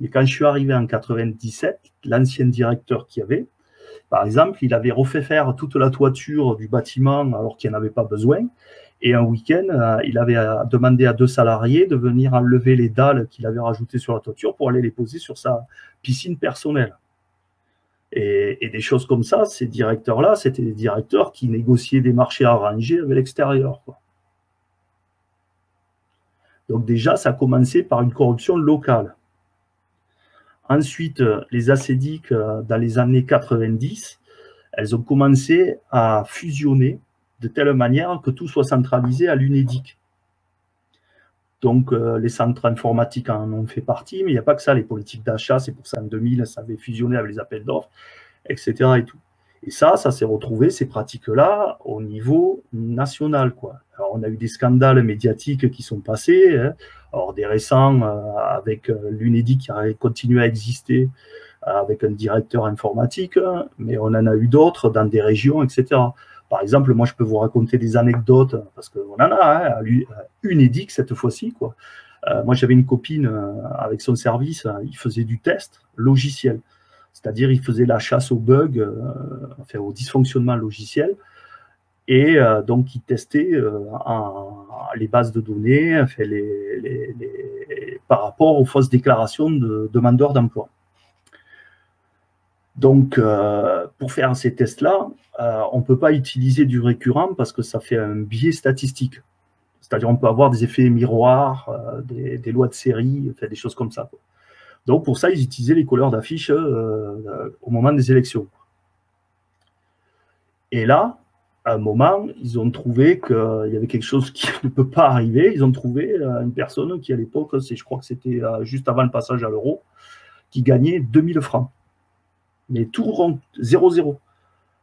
Mais quand je suis arrivé en 97, l'ancien directeur qui avait, par exemple, il avait refait faire toute la toiture du bâtiment alors qu'il n'y en avait pas besoin. Et un week-end, euh, il avait euh, demandé à deux salariés de venir enlever les dalles qu'il avait rajoutées sur la toiture pour aller les poser sur sa piscine personnelle. Et, des choses comme ça, ces directeurs-là, c'était des directeurs qui négociaient des marchés arrangés avec l'extérieur. Donc déjà, ça a commencé par une corruption locale. Ensuite, les acédiques, euh, dans les années 90, elles ont commencé à fusionner de telle manière que tout soit centralisé à l'UNEDIC. Donc, euh, les centres informatiques en ont fait partie, mais il n'y a pas que ça, les politiques d'achat, c'est pour ça en 2000, ça avait fusionné avec les appels d'offres, etc. Et, tout. Et ça, ça s'est retrouvé, ces pratiques-là, au niveau national. Quoi. Alors, on a eu des scandales médiatiques qui sont passés, hein. des récents euh, avec euh, l'UNEDIC qui a continué à exister, avec un directeur informatique, hein, mais on en a eu d'autres dans des régions, etc. Par exemple, moi, je peux vous raconter des anecdotes, parce qu'on en a, hein, UNEDIC cette fois-ci. Euh, moi, j'avais une copine euh, avec son service, hein, il faisait du test logiciel. C'est-à-dire, il faisait la chasse aux bugs, euh, enfin, au dysfonctionnement logiciel. Et donc, il testait les bases de données par rapport aux fausses déclarations de demandeurs d'emploi. Donc, euh, pour faire ces tests-là, euh, on ne peut pas utiliser du récurrent parce que ça fait un biais statistique. C'est-à-dire, on peut avoir des effets miroirs, euh, des, lois de série, des choses comme ça. Donc, pour ça, ils utilisaient les couleurs d'affiche au moment des élections. Et là, à un moment, ils ont trouvé qu'il y avait quelque chose qui ne peut pas arriver. Ils ont trouvé une personne qui, à l'époque, je crois que c'était juste avant le passage à l'euro, qui gagnait 2000 francs mais tout rond 0-0.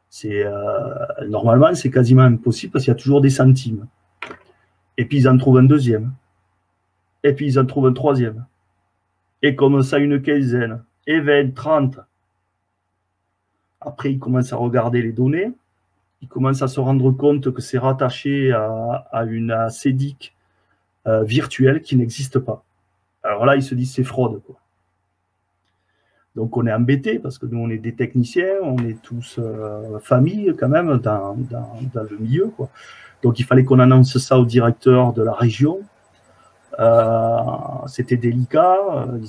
C'est, euh, normalement, c'est quasiment impossible parce qu'il y a toujours des centimes. Et puis ils en trouvent un deuxième. Et puis ils en trouvent un troisième. Et comme ça, une quinzaine. Et 20, 30. Après, ils commencent à regarder les données. Ils commencent à se rendre compte que c'est rattaché à, une CEDIC euh, virtuelle qui n'existe pas. Alors là, ils se disent c'est fraude. Donc on est embêté parce que nous on est des techniciens, on est tous euh, famille quand même dans, le milieu. Donc il fallait qu'on annonce ça au directeur de la région. Euh, c'était délicat, euh,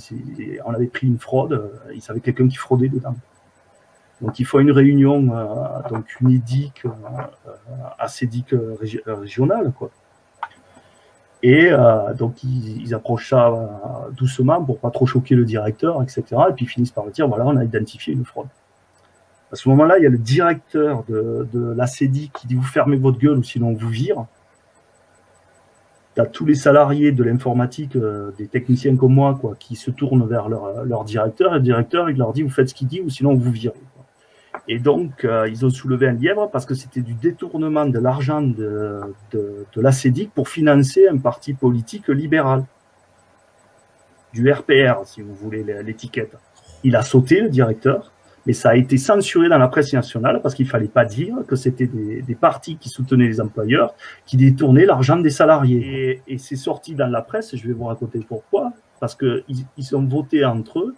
on avait pris une fraude, il savait quelqu'un qui fraudait dedans. Donc il faut une réunion, donc une édique, acédique régionale. Quoi. Et euh, donc, ils, approchent ça euh, doucement pour pas trop choquer le directeur, etc. Et puis, ils finissent par dire, voilà, on a identifié une fraude. À ce moment-là, il y a le directeur de, de la CEDI qui dit, vous fermez votre gueule ou sinon on vous vire. Tu as tous les salariés de l'informatique, euh, des techniciens comme moi, quoi, qui se tournent vers leur, leur directeur. Et le directeur, il leur dit, vous faites ce qu'il dit ou sinon on vous vire. Et donc, euh, ils ont soulevé un lièvre parce que c'était du détournement de l'argent de, de, de la CEDIC pour financer un parti politique libéral. Du RPR, si vous voulez l'étiquette. Il a sauté, le directeur, mais ça a été censuré dans la presse nationale parce qu'il fallait pas dire que c'était des, partis qui soutenaient les employeurs qui détournaient l'argent des salariés. Et, et c'est sorti dans la presse, je vais vous raconter pourquoi, parce qu'ils ils ont voté entre eux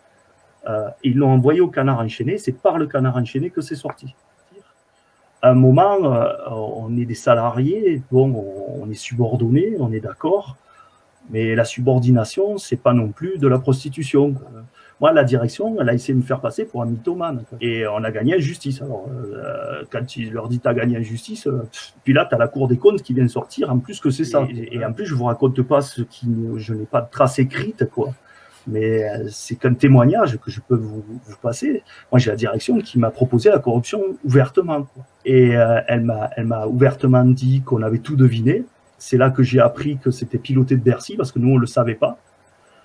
euh, ils l'ont envoyé au canard enchaîné. C'est par le canard enchaîné que c'est sorti. À un moment, euh, on est des salariés, bon, on est subordonné, on est d'accord, mais la subordination, c'est pas non plus de la prostitution. Moi, la direction, elle a essayé de me faire passer pour un mythomane. Et on a gagné en justice. Alors, euh, quand tu leur dis tu as gagné en justice, puis là, tu as la Cour des comptes qui vient de sortir, en plus que c'est ça. Et, en plus, je vous raconte pas ce qui, je n'ai pas de trace écrite, quoi mais euh, c'est qu'un témoignage que je peux vous, vous passer. Moi, j'ai la direction qui m'a proposé la corruption ouvertement. Quoi. Et euh, elle m'a, elle m'a ouvertement dit qu'on avait tout deviné. C'est là que j'ai appris que c'était piloté de Bercy, parce que nous, on le savait pas.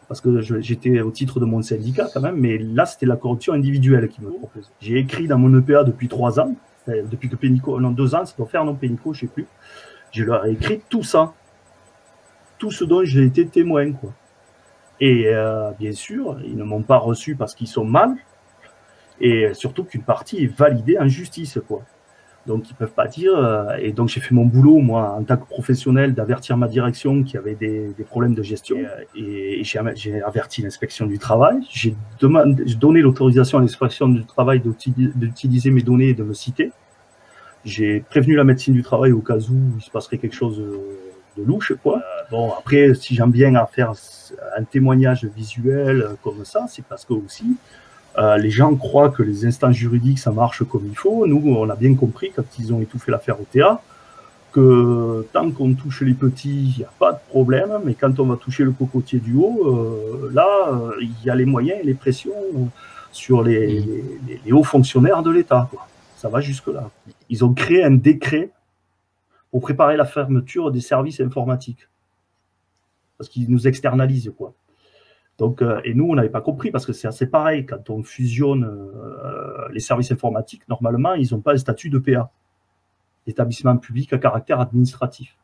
Parce que j'étais au titre de mon syndicat quand même, mais là, c'était la corruption individuelle qui me proposait. J'ai écrit dans mon EPA depuis trois ans, depuis que Pénico, non, deux ans, c'est pour faire non Pénico, je sais plus. Je leur ai écrit tout ça. Tout ce dont j'ai été témoin, quoi. Et euh, bien sûr, ils ne m'ont pas reçu parce qu'ils sont mal, et surtout qu'une partie est validée en justice. Quoi. Donc, ils peuvent pas dire. euh, et donc, j'ai fait mon boulot, moi, en tant que professionnel, d'avertir ma direction qu'il y avait des, des problèmes de gestion. Et, et j'ai j'ai averti l'inspection du travail. J'ai demandé- j'ai donné l'autorisation à l'inspection du travail d'utili- d'utiliser mes données et de me citer. J'ai prévenu la médecine du travail au cas où il se passerait quelque chose de, de louche, quoi. Euh, bon, après, si j'aime bien à faire un témoignage visuel euh, comme ça, c'est parce que aussi, euh, les gens croient que les instances juridiques, ça marche comme il faut. Nous, on a bien compris, quand ils ont étouffé l'affaire OTA, que tant qu'on touche les petits, il n'y a pas de problème, mais quand on va toucher le cocotier du haut, euh, là, euh, il y a les moyens et les pressions sur les, les- hauts fonctionnaires de l'État. Ça va jusque-là. Ils ont créé un décret pour préparer la fermeture des services informatiques. Parce qu'ils nous externalisent, quoi. Donc, euh, et nous, on n'avait pas compris parce que c'est assez pareil. Quand on fusionne euh, les services informatiques, normalement, ils n'ont pas un statut de PA, établissement public à caractère administratif.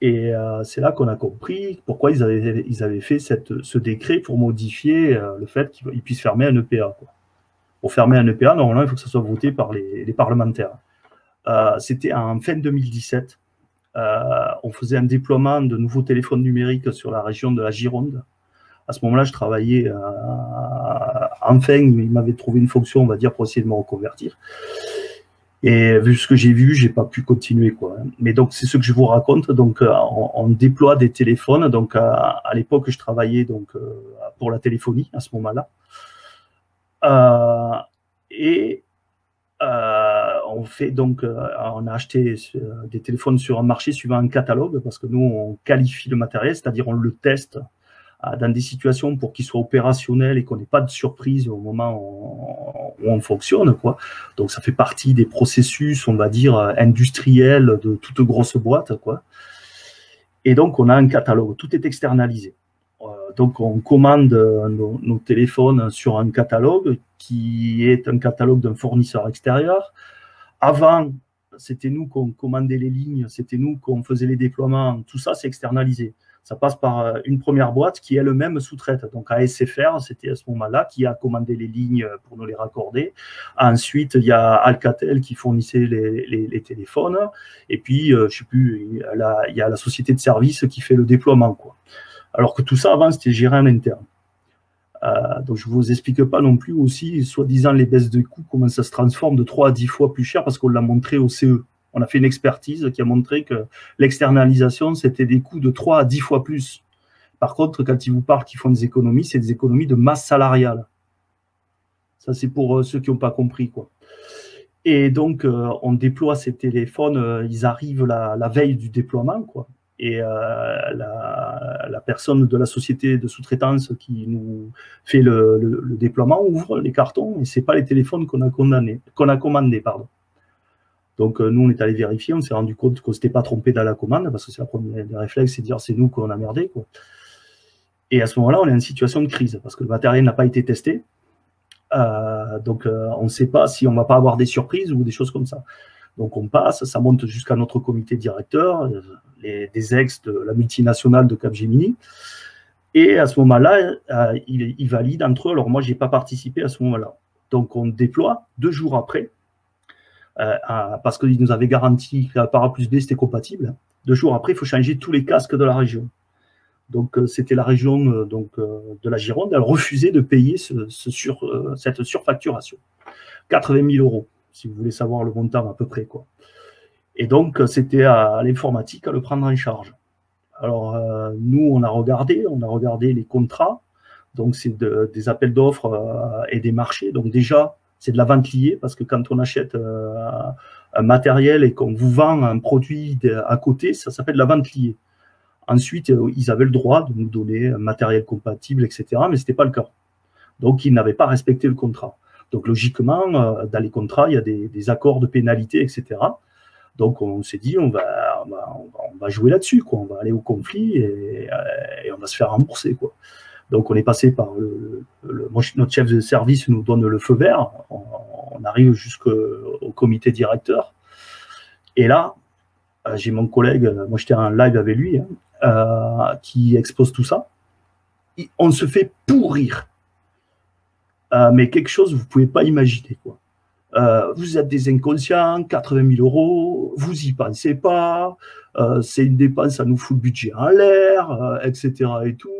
Et euh, c'est là qu'on a compris pourquoi ils avaient, ils avaient fait cette, ce décret pour modifier euh, le fait qu'ils puissent fermer un EPA. Pour fermer un EPA, normalement, il faut que ça soit voté par les, les parlementaires. Euh, C'était en fin 2017. Euh, on faisait un déploiement de nouveaux téléphones numériques sur la région de la Gironde. À ce moment-là, je travaillais, euh, enfin, il m'avait trouvé une fonction, on va dire, pour essayer de me reconvertir. Et vu ce que j'ai vu, j'ai pas pu continuer. Mais donc, c'est ce que je vous raconte. Donc, euh, on, déploie des téléphones. Donc, à, l'époque, je travaillais pour la téléphonie à ce moment-là. Et on fait donc, euh, on a acheté euh, des téléphones sur un marché suivant un catalogue parce que nous, on qualifie le matériel, c'est-à-dire on le teste euh, dans des situations pour qu'il soit opérationnel et qu'on n'ait pas de surprise au moment où on, fonctionne. Donc, ça fait partie des processus, on va dire, industriels de toute grosse boîte, quoi. Et donc, on a un catalogue, tout est externalisé. Donc, on commande nos, téléphones sur un catalogue qui est un catalogue d'un fournisseur extérieur. Avant, c'était nous qu'on commandait les lignes, c'était nous qu'on faisait les déploiements, tout ça, c'est externalisé. Ça passe par euh, une première boîte qui elle-même sous-traite. Donc ASFR, c'était à ce moment-là, qui a commandé les lignes pour nous les raccorder. Ensuite, il y a Alcatel qui fournissait les, téléphones. Et puis, euh, je sais plus, il y, a la société de service qui fait le déploiement. Alors que tout ça, avant, c'était géré en interne. Euh, donc, je ne vous explique pas non plus aussi, soi-disant, les baisses de coûts, comment ça se transforme de 3 à 10 fois plus cher parce qu'on l'a montré au CE. On a fait une expertise qui a montré que l'externalisation, c'était des coûts de 3 à 10 fois plus. Par contre, quand ils vous parlent qu'ils font des économies, c'est des économies de masse salariale. Ça, c'est pour euh, ceux qui n'ont pas compris. quoi. Et donc, euh, on déploie ces téléphones, ils arrivent la, la, veille du déploiement, quoi. Et euh, la, personne de la société de sous-traitance qui nous fait le, le, le, déploiement ouvre les cartons et c'est pas les téléphones qu'on a condamné, qu'on a commandé, pardon. Donc euh, nous, on est allé vérifier, on s'est rendu compte qu'on s'était pas trompé dans la commande parce que c'est la première des réflexes, c'est de dire c'est nous qu'on a merdé, quoi. Et à ce moment-là, on est en situation de crise parce que le matériel n'a pas été testé. Euh, donc on ne sait pas si on va pas avoir des surprises ou des choses comme ça. Donc on passe, ça monte jusqu'à notre comité directeur, les, des ex de la multinationale de Capgemini. Et à ce moment-là, euh, ils, valident entre eux. Alors moi, j'ai pas participé à ce moment-là. Donc on déploie deux jours après, euh, parce qu'ils nous avaient garanti que para plus B c'était compatible. Deux jours après, il faut changer tous les casques de la région. Donc euh, c'était la région donc de la Gironde, elle refusait de payer cette surfacturation, 80 000 euros si vous voulez savoir le montant à peu près. Quoi. Et donc, c'était à, l'informatique à le prendre en charge. Alors, euh, nous, on a regardé, on a regardé les contrats. Donc, c'est de, des appels d'offres euh, et des marchés. Donc, déjà, c'est de la vente liée parce que quand on achète euh, un matériel et qu'on vous vend un produit à côté, ça s'appelle la vente liée. Ensuite, ils avaient le droit de nous donner un matériel compatible, etc. Mais ce n'était pas le cas. Donc, ils n'avaient pas respecté le contrat. Donc logiquement, euh, dans les contrats, il y a des, accords de pénalité, etc. Donc on s'est dit, on va, on va, jouer là-dessus, quoi. On va aller au conflit et, euh, on va se faire rembourser, quoi. Donc on est passé par le, notre chef de service nous donne le feu vert. On, arrive jusqu'au comité directeur. Et là, euh, j'ai mon collègue, moi j'étais en live avec lui, hein, qui expose tout ça. On se fait pourrir euh, mais quelque chose que vous ne pouvez pas imaginer. Quoi. euh, vous êtes des inconscients, 80 000 euros, vous y pensez pas, euh, c'est une dépense, ça nous fout le budget en l'air, etc. et tout.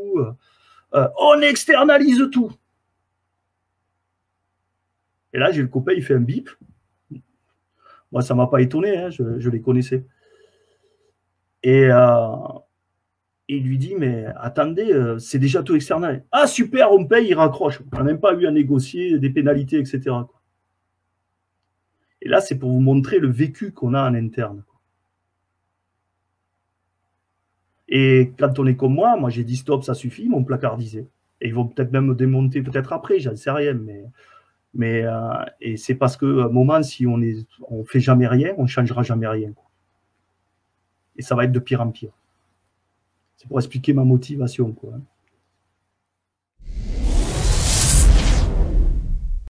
on externalise tout. Et là, j'ai le copain, il fait un bip. Moi, ça ne m'a pas étonné, hein, je, les connaissais. Et il lui dit, mais attendez, c'est déjà tout external. Ah, super, on paye, il raccroche. On n'a même pas eu à négocier des pénalités, etc. Et là, c'est pour vous montrer le vécu qu'on a en interne. Et quand on est comme moi, moi j'ai dit stop, ça suffit, mon placardisé. Et ils vont peut-être même me démonter peut-être après, j'en sais rien. Mais, euh, et c'est parce que un moment, si on ne fait jamais rien, on ne changera jamais rien. Et ça va être de pire en pire. C'est pour expliquer ma motivation. Quoi.